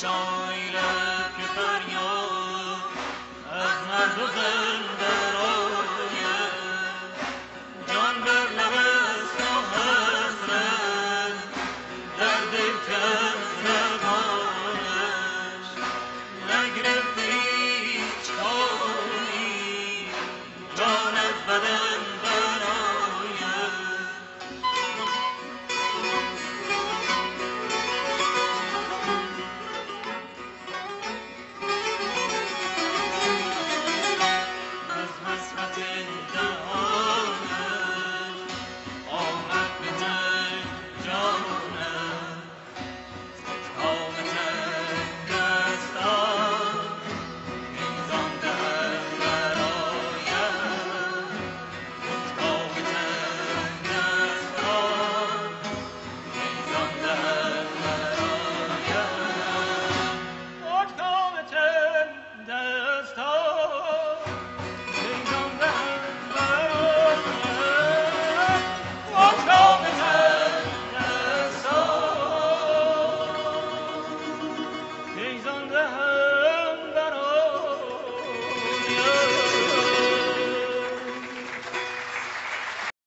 شایلت به فریاد از مرد و زن جان بر لب است و حسرت در دل که از زبانش نگرفته هیچ